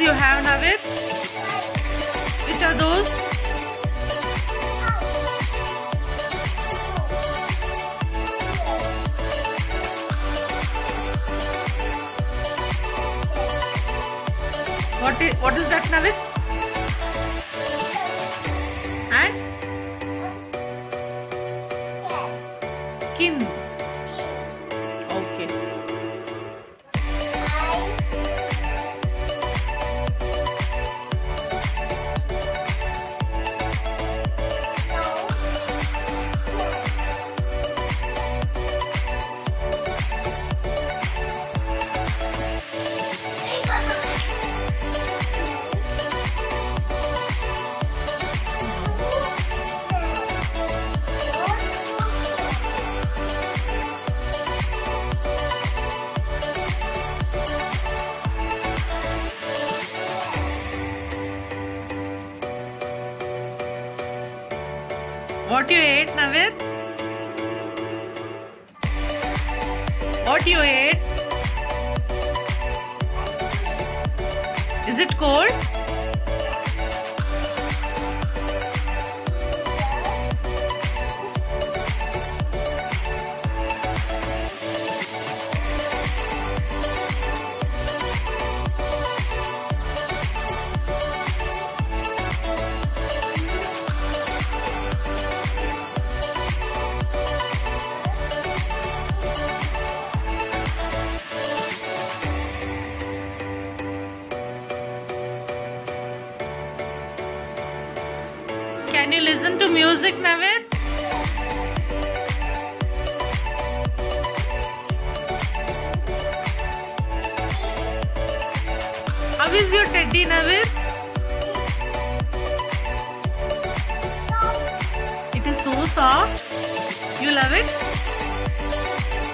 you have, Navid? Which are those? What is, what is that, Navid? What you ate, Navid? What you ate? Is it cold? Can you listen to music, Navid? How is your teddy, Navid? It is so soft. You love it?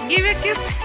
Give a kiss.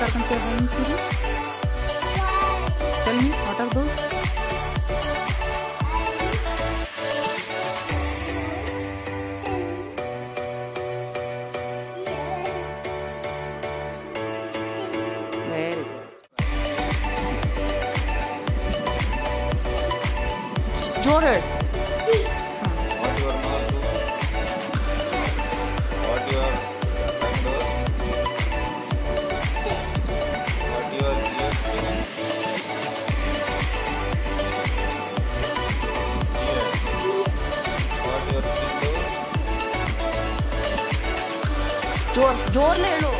Many sense organs ಜೋರ್ ಜೋರ್ಲೆ ಹೇಳು